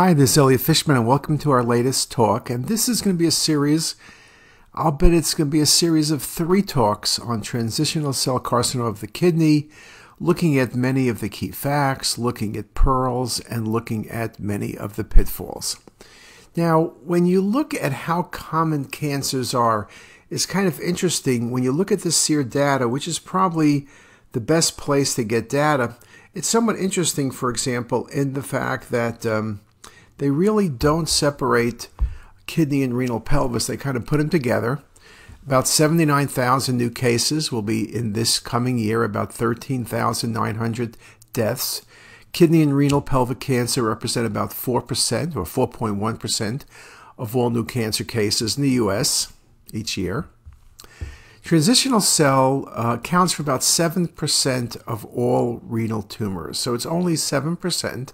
Hi, this is Elliot Fishman, and welcome to our latest talk. And this is going to be a series, I'll bet it's going to be a series of three talks on transitional cell carcinoma of the kidney, looking at many of the key facts, looking at pearls, and looking at many of the pitfalls. Now, when you look at how common cancers are, it's kind of interesting. When you look at the SEER data, which is probably the best place to get data, it's somewhat interesting, for example, in the fact that um, they really don't separate kidney and renal pelvis. They kind of put them together. About 79,000 new cases will be in this coming year, about 13,900 deaths. Kidney and renal pelvic cancer represent about 4% or 4.1% of all new cancer cases in the U.S. each year. Transitional cell uh, accounts for about 7% of all renal tumors, so it's only 7%.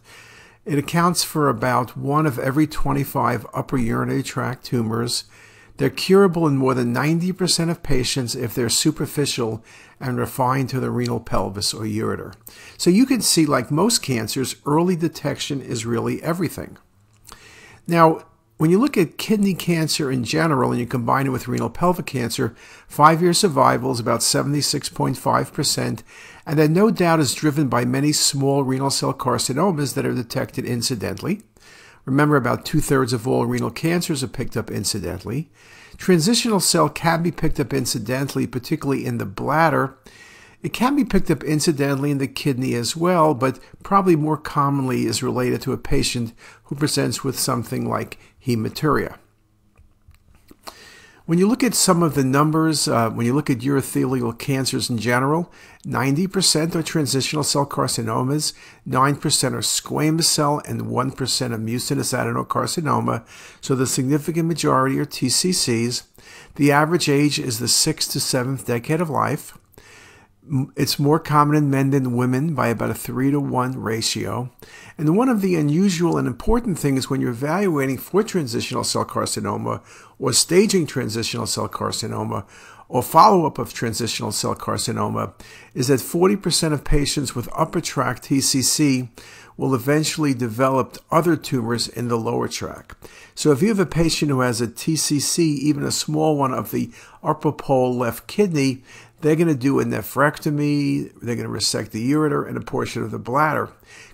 It accounts for about one of every 25 upper urinary tract tumors. They're curable in more than 90% of patients if they're superficial and refined to the renal pelvis or ureter. So you can see, like most cancers, early detection is really everything. Now, when you look at kidney cancer in general and you combine it with renal pelvic cancer, five year survival is about 76.5%, and that no doubt is driven by many small renal cell carcinomas that are detected incidentally. Remember, about two thirds of all renal cancers are picked up incidentally. Transitional cell can be picked up incidentally, particularly in the bladder. It can be picked up incidentally in the kidney as well, but probably more commonly is related to a patient who presents with something like hematuria. When you look at some of the numbers, uh, when you look at urothelial cancers in general, 90% are transitional cell carcinomas, 9% are squamous cell, and 1% are mucinous adenocarcinoma. So the significant majority are TCCs. The average age is the sixth to seventh decade of life. It's more common in men than women by about a 3 to 1 ratio. And one of the unusual and important things when you're evaluating for transitional cell carcinoma or staging transitional cell carcinoma or follow up of transitional cell carcinoma is that 40% of patients with upper tract TCC will eventually develop other tumors in the lower tract. So if you have a patient who has a TCC, even a small one of the upper pole left kidney, they're going to do a nephrectomy, they're going to resect the ureter and a portion of the bladder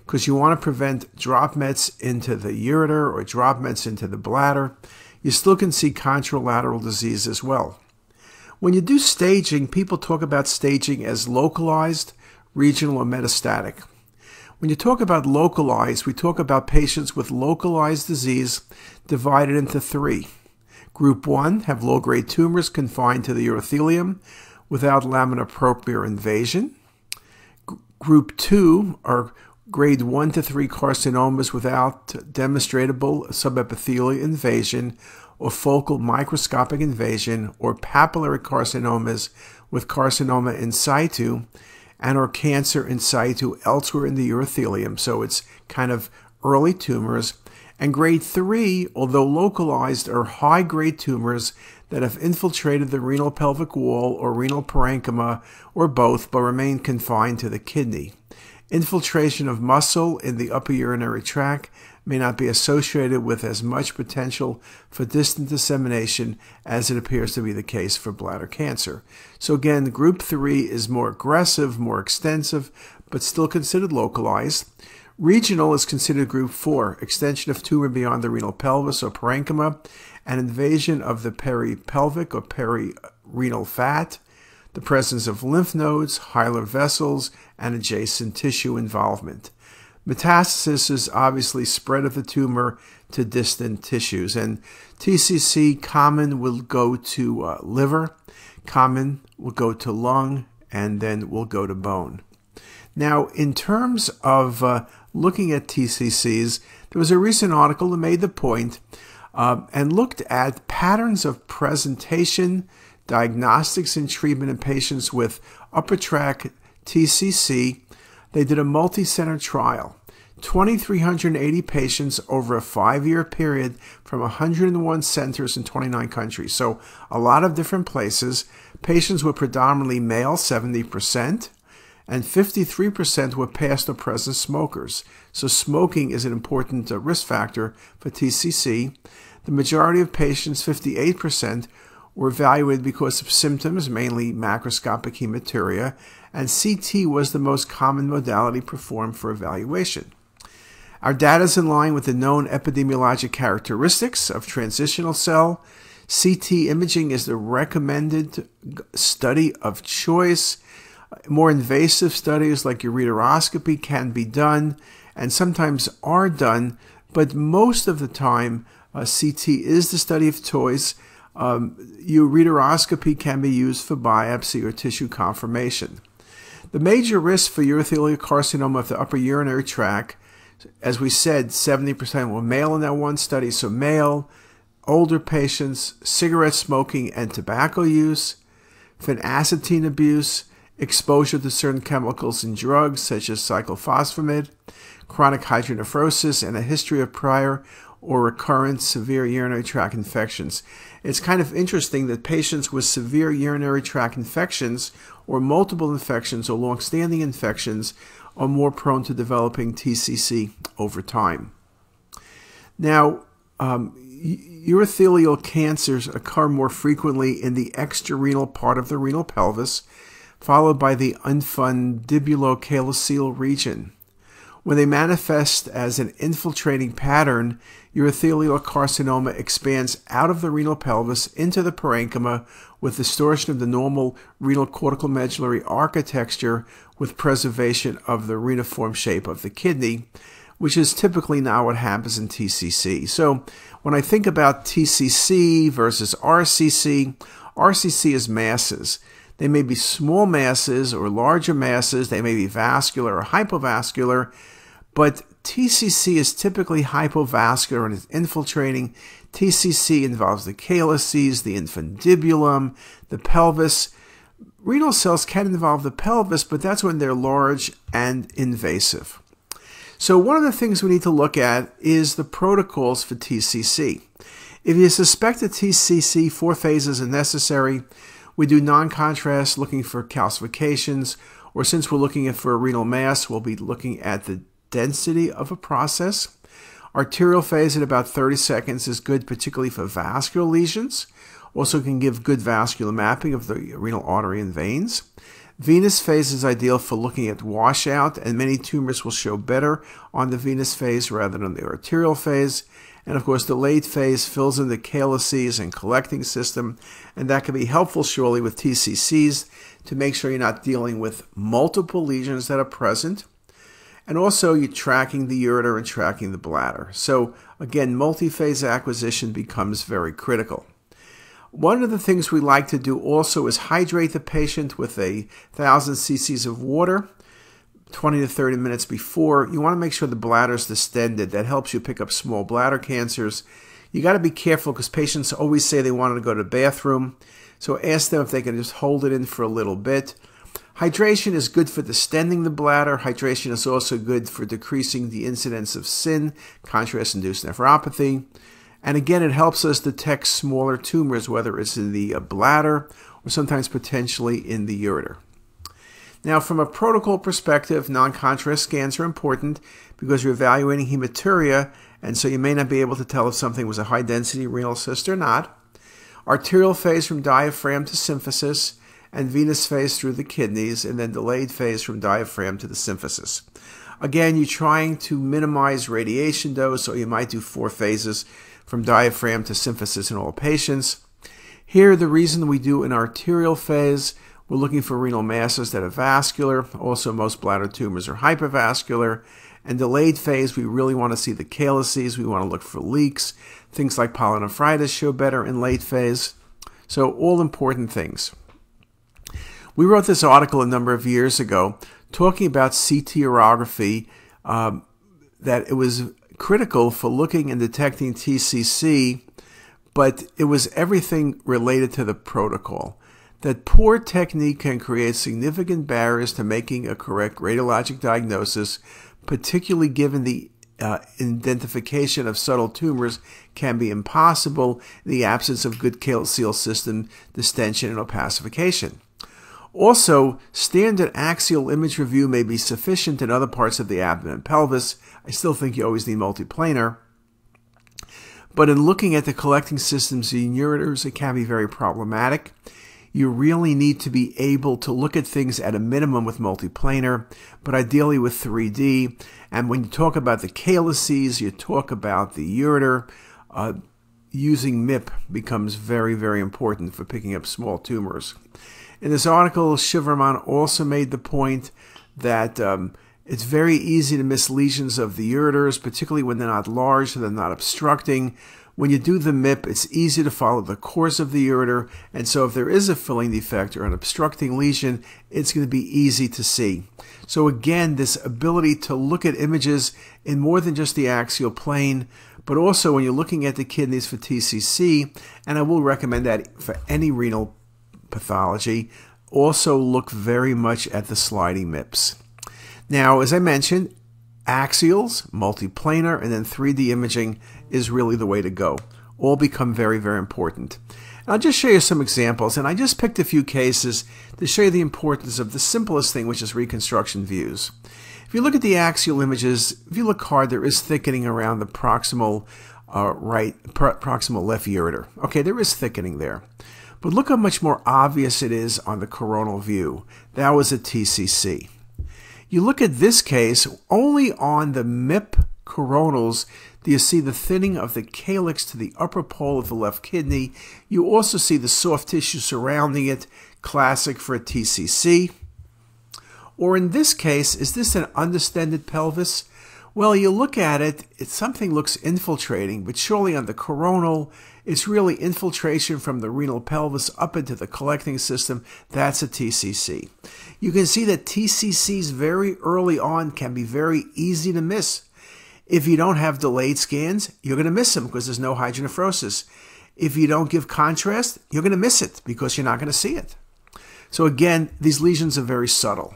because you want to prevent drop mets into the ureter or drop mets into the bladder. You still can see contralateral disease as well. When you do staging, people talk about staging as localized, regional, or metastatic. When you talk about localized, we talk about patients with localized disease divided into three. Group 1 have low grade tumors confined to the urothelium without lamina propria invasion. Group 2 are grade 1 to 3 carcinomas without demonstrable subepithelial invasion or focal microscopic invasion or papillary carcinomas with carcinoma in situ and or cancer in situ elsewhere in the urothelium. So it's kind of early tumors. And grade 3, although localized, are high grade tumors that have infiltrated the renal pelvic wall or renal parenchyma or both but remain confined to the kidney. Infiltration of muscle in the upper urinary tract may not be associated with as much potential for distant dissemination as it appears to be the case for bladder cancer. So again, group 3 is more aggressive, more extensive, but still considered localized. Regional is considered group 4, extension of tumor beyond the renal pelvis or parenchyma, an invasion of the peripelvic or perirenal fat, the presence of lymph nodes, hilar vessels, and adjacent tissue involvement. Metastasis is obviously spread of the tumor to distant tissues, and TCC common will go to uh, liver, common will go to lung, and then will go to bone. Now, in terms of uh, looking at TCCs, there was a recent article that made the point uh, and looked at patterns of presentation, diagnostics, and treatment in patients with upper tract TCC. They did a multi center trial. 2,380 patients over a five year period from 101 centers in 29 countries. So, a lot of different places. Patients were predominantly male, 70%, and 53% were past or present smokers. So, smoking is an important uh, risk factor for TCC. The majority of patients, 58%, were evaluated because of symptoms, mainly macroscopic hematuria, and CT was the most common modality performed for evaluation. Our data is in line with the known epidemiologic characteristics of transitional cell. CT imaging is the recommended study of choice. More invasive studies like ureteroscopy can be done and sometimes are done, but most of the time, uh, CT is the study of choice. Um, ureteroscopy can be used for biopsy or tissue confirmation. The major risk for urothelial carcinoma of the upper urinary tract, as we said, 70% were male in that one study, so male, older patients, cigarette smoking and tobacco use, phenacetin abuse, exposure to certain chemicals and drugs such as cyclophosphamide, chronic hydronephrosis, and a history of prior or recurrent severe urinary tract infections. It's kind of interesting that patients with severe urinary tract infections or multiple infections or long-standing infections are more prone to developing TCC over time. Now, um, urothelial cancers occur more frequently in the extrarenal part of the renal pelvis followed by the infundibulocalyceal region. When they manifest as an infiltrating pattern, urothelial carcinoma expands out of the renal pelvis into the parenchyma with distortion of the normal renal cortical medullary architecture with preservation of the reniform shape of the kidney, which is typically not what happens in TCC. So when I think about TCC versus RCC, RCC is masses. They may be small masses or larger masses. They may be vascular or hypovascular. But TCC is typically hypovascular and is infiltrating. TCC involves the calyces, the infundibulum, the pelvis. Renal cells can involve the pelvis, but that's when they're large and invasive. So one of the things we need to look at is the protocols for TCC. If you suspect a TCC, four phases are necessary. We do non-contrast looking for calcifications, or since we're looking for a renal mass, we'll be looking at the density of a process. Arterial phase at about 30 seconds is good, particularly for vascular lesions. Also can give good vascular mapping of the renal artery and veins. Venous phase is ideal for looking at washout, and many tumors will show better on the venous phase rather than the arterial phase. And of course, the late phase fills in the calyces and collecting system, and that can be helpful surely with TCCs to make sure you're not dealing with multiple lesions that are present. And also, you're tracking the ureter and tracking the bladder. So, again, multi-phase acquisition becomes very critical. One of the things we like to do also is hydrate the patient with a 1,000 cc's of water 20 to 30 minutes before. You want to make sure the bladder is distended. That helps you pick up small bladder cancers. You got to be careful because patients always say they want to go to the bathroom. So ask them if they can just hold it in for a little bit. Hydration is good for distending the bladder. Hydration is also good for decreasing the incidence of CIN, contrast-induced nephropathy. And again, it helps us detect smaller tumors, whether it's in the uh, bladder or sometimes potentially in the ureter. Now, from a protocol perspective, non-contrast scans are important because you're evaluating hematuria, and so you may not be able to tell if something was a high-density renal cyst or not. Arterial phase from diaphragm to symphysis, and venous phase through the kidneys, and then delayed phase from diaphragm to the symphysis. Again, you're trying to minimize radiation dose, so you might do four phases from diaphragm to symphysis in all patients. Here, the reason we do an arterial phase we're looking for renal masses that are vascular. Also, most bladder tumors are hypervascular. And delayed phase, we really want to see the calyces. We want to look for leaks. Things like pyelonephritis show better in late phase. So, all important things. We wrote this article a number of years ago talking about CT urography, um, that it was critical for looking and detecting TCC, but it was everything related to the protocol that poor technique can create significant barriers to making a correct radiologic diagnosis, particularly given the uh, identification of subtle tumors can be impossible in the absence of good seal system distension and opacification. Also, standard axial image review may be sufficient in other parts of the abdomen and pelvis. I still think you always need multiplanar. But in looking at the collecting systems in ureters, it can be very problematic. You really need to be able to look at things at a minimum with multiplanar, but ideally with 3D. And when you talk about the calyces, you talk about the ureter, uh, using MIP becomes very, very important for picking up small tumors. In this article, Silverman also made the point that um, it's very easy to miss lesions of the ureters, particularly when they're not large, so they're not obstructing. When you do the MIP, it's easy to follow the course of the ureter, and so if there is a filling defect or an obstructing lesion, it's going to be easy to see. So again, this ability to look at images in more than just the axial plane, but also when you're looking at the kidneys for TCC, and I will recommend that for any renal pathology, also look very much at the sliding MIPS. Now, as I mentioned, axials, multiplanar, and then 3D imaging is really the way to go. All become very, very important. And I'll just show you some examples, and I just picked a few cases to show you the importance of the simplest thing, which is reconstruction views. If you look at the axial images, if you look hard, there is thickening around the proximal uh, right, proximal left ureter. Okay, there is thickening there. But look how much more obvious it is on the coronal view. That was a TCC. You look at this case, only on the MIP coronals do you see the thinning of the calyx to the upper pole of the left kidney. You also see the soft tissue surrounding it, classic for a TCC. Or in this case, is this an undistended pelvis? Well, you look at it, it something looks infiltrating, but surely on the coronal, it's really infiltration from the renal pelvis up into the collecting system. That's a TCC. You can see that TCCs very early on can be very easy to miss. If you don't have delayed scans, you're going to miss them because there's no hydronephrosis. If you don't give contrast, you're going to miss it because you're not going to see it. So again, these lesions are very subtle.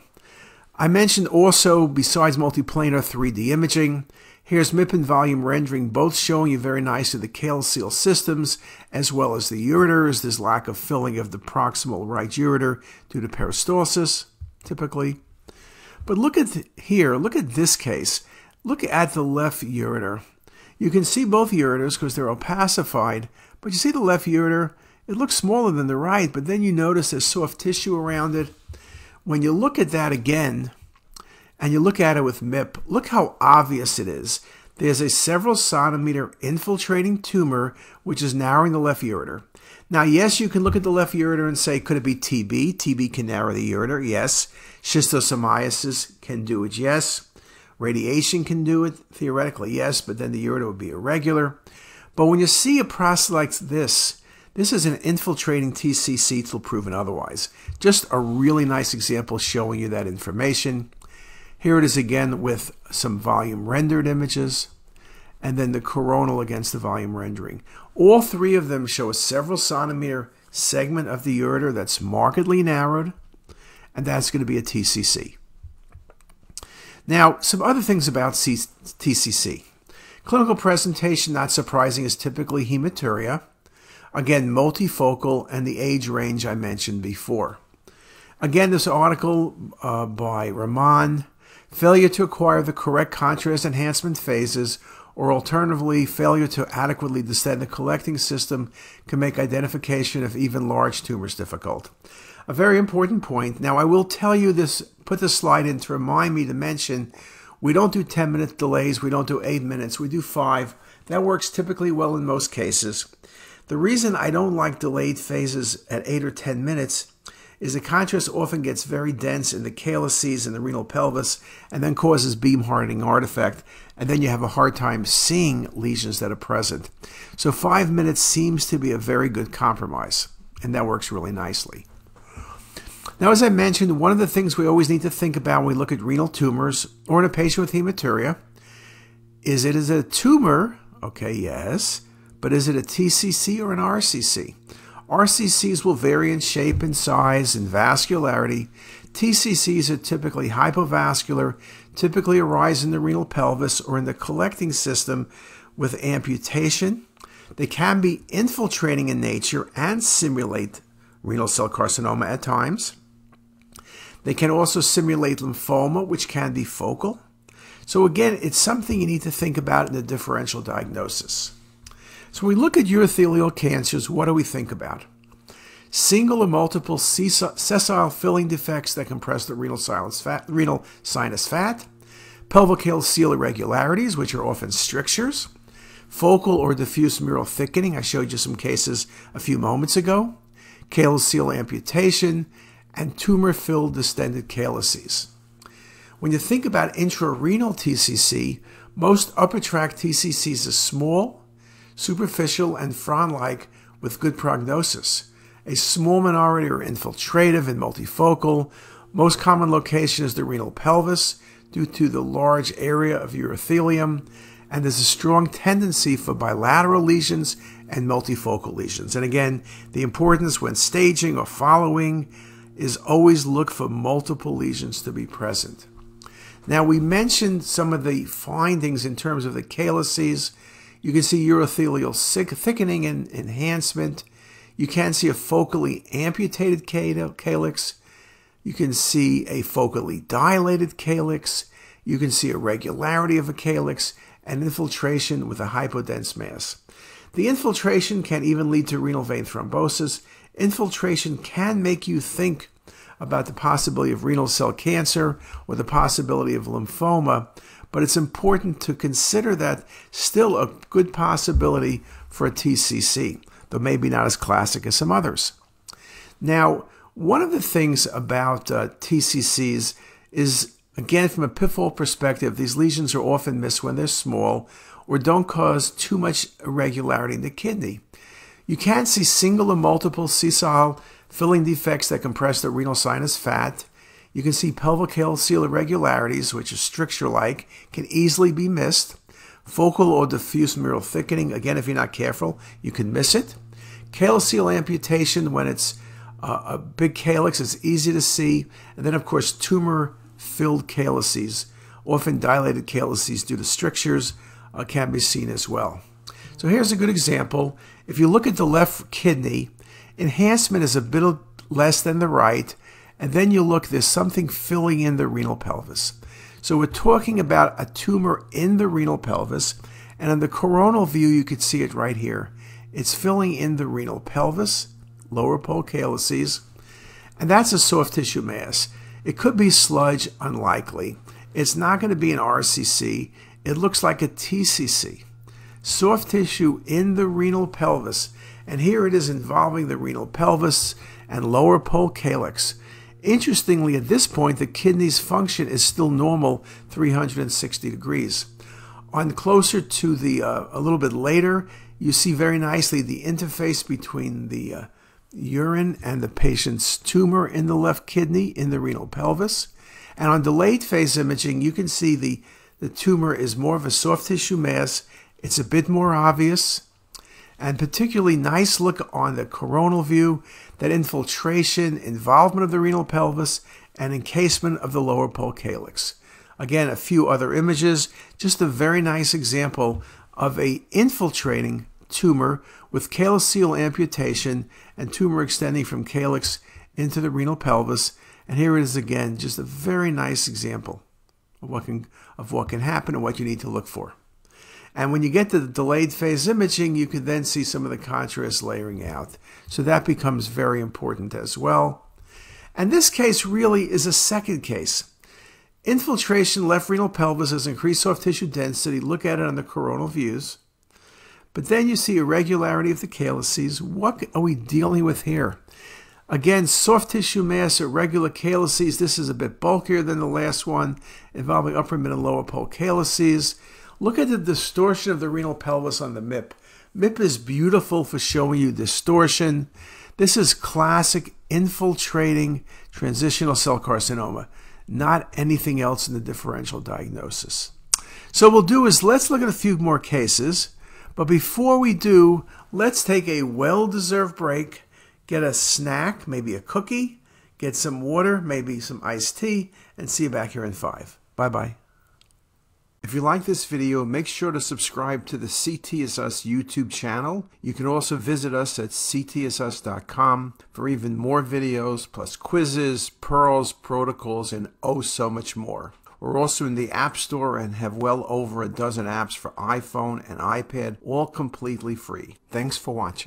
I mentioned also, besides multiplanar 3D imaging, here's MIP and volume rendering, both showing you very nicely the calyceal systems as well as the ureters. There's lack of filling of the proximal right ureter due to peristalsis, typically. But look at here, look at this case. Look at the left ureter. You can see both ureters because they're opacified, but you see the left ureter, it looks smaller than the right, but then you notice there's soft tissue around it when you look at that again, and you look at it with MIP, look how obvious it is. There's a several centimeter infiltrating tumor which is narrowing the left ureter. Now, yes, you can look at the left ureter and say, could it be TB? TB can narrow the ureter, yes. Schistosomiasis can do it, yes. Radiation can do it, theoretically, yes, but then the ureter would be irregular. But when you see a process like this, this is an infiltrating TCC till proven otherwise. Just a really nice example showing you that information. Here it is again with some volume rendered images and then the coronal against the volume rendering. All three of them show a several centimeter segment of the ureter that's markedly narrowed, and that's going to be a TCC. Now, some other things about C TCC. Clinical presentation, not surprising, is typically hematuria. Again, multifocal and the age range I mentioned before. Again, this article uh, by Raman, failure to acquire the correct contrast enhancement phases or alternatively failure to adequately distend the collecting system can make identification of even large tumors difficult. A very important point. Now, I will tell you this, put this slide in to remind me to mention we don't do 10 minute delays, we don't do 8 minutes, we do 5. That works typically well in most cases. The reason I don't like delayed phases at 8 or 10 minutes is the contrast often gets very dense in the calyces and the renal pelvis and then causes beam hardening artifact, and then you have a hard time seeing lesions that are present. So five minutes seems to be a very good compromise, and that works really nicely. Now, as I mentioned, one of the things we always need to think about when we look at renal tumors or in a patient with hematuria is it is a tumor, okay, yes, but is it a TCC or an RCC? RCCs will vary in shape and size and vascularity. TCCs are typically hypovascular, typically arise in the renal pelvis or in the collecting system with amputation. They can be infiltrating in nature and simulate renal cell carcinoma at times. They can also simulate lymphoma, which can be focal. So again, it's something you need to think about in the differential diagnosis. So when we look at urothelial cancers, what do we think about? Single or multiple sessile filling defects that compress the renal, fat, renal sinus fat, pelvicalyceal irregularities, which are often strictures, focal or diffuse mural thickening. I showed you some cases a few moments ago, calyceal amputation, and tumor-filled distended calyces. When you think about intrarenal TCC, most upper tract TCCs are small, superficial, and frond-like with good prognosis. A small minority are infiltrative and multifocal. Most common location is the renal pelvis due to the large area of urothelium, and there's a strong tendency for bilateral lesions and multifocal lesions. And again, the importance when staging or following is always look for multiple lesions to be present. Now, we mentioned some of the findings in terms of the calyces. You can see urothelial thickening and enhancement. You can see a focally amputated calyx. You can see a focally dilated calyx. You can see a regularity of a calyx and infiltration with a hypodense mass. The infiltration can even lead to renal vein thrombosis. Infiltration can make you think about the possibility of renal cell cancer or the possibility of lymphoma, but it's important to consider that still a good possibility for a TCC, though maybe not as classic as some others. Now, one of the things about uh, TCCs is, again, from a pitfall perspective, these lesions are often missed when they're small or don't cause too much irregularity in the kidney. You can see single or multiple sessile filling defects that compress the renal sinus fat. You can see pelvicalyceal irregularities, which are stricture-like, can easily be missed. Focal or diffuse mural thickening, again, if you're not careful, you can miss it. Calyceal amputation, when it's uh, a big calyx, it's easy to see. And then, of course, tumor-filled calyces, often dilated calyces due to strictures, uh, can be seen as well. So here's a good example. If you look at the left kidney, enhancement is a bit less than the right, and then you look, there's something filling in the renal pelvis. So we're talking about a tumor in the renal pelvis, and in the coronal view, you could see it right here. It's filling in the renal pelvis, lower pole calyces, and that's a soft tissue mass. It could be sludge, unlikely. It's not going to be an RCC. It looks like a TCC. Soft tissue in the renal pelvis and here it is involving the renal pelvis and lower pole calyx. Interestingly, at this point, the kidney's function is still normal 360 degrees. On closer to the, uh, a little bit later, you see very nicely the interface between the uh, urine and the patient's tumor in the left kidney in the renal pelvis. And on delayed phase imaging, you can see the, the tumor is more of a soft tissue mass. It's a bit more obvious and particularly nice look on the coronal view, that infiltration, involvement of the renal pelvis, and encasement of the lower pole calyx. Again, a few other images, just a very nice example of a infiltrating tumor with calyceal amputation and tumor extending from calyx into the renal pelvis. And here it is again, just a very nice example of what can, of what can happen and what you need to look for. And when you get to the delayed phase imaging, you can then see some of the contrast layering out. So that becomes very important as well. And this case really is a second case. Infiltration left renal pelvis has increased soft tissue density. Look at it on the coronal views. But then you see irregularity of the calyces. What are we dealing with here? Again, soft tissue mass, irregular calyces. This is a bit bulkier than the last one, involving upper, mid, and lower pole calyces. Look at the distortion of the renal pelvis on the MIP. MIP is beautiful for showing you distortion. This is classic infiltrating transitional cell carcinoma, not anything else in the differential diagnosis. So what we'll do is let's look at a few more cases. But before we do, let's take a well-deserved break, get a snack, maybe a cookie, get some water, maybe some iced tea, and see you back here in five. Bye-bye. If you like this video, make sure to subscribe to the CTisus YouTube channel. You can also visit us at ctisus.com for even more videos, plus quizzes, pearls, protocols, and oh so much more. We're also in the App Store and have well over a dozen apps for iPhone and iPad, all completely free. Thanks for watching.